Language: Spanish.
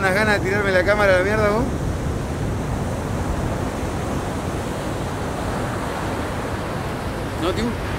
ganas de tirarme la cámara a la mierda vos? ¿No, tío?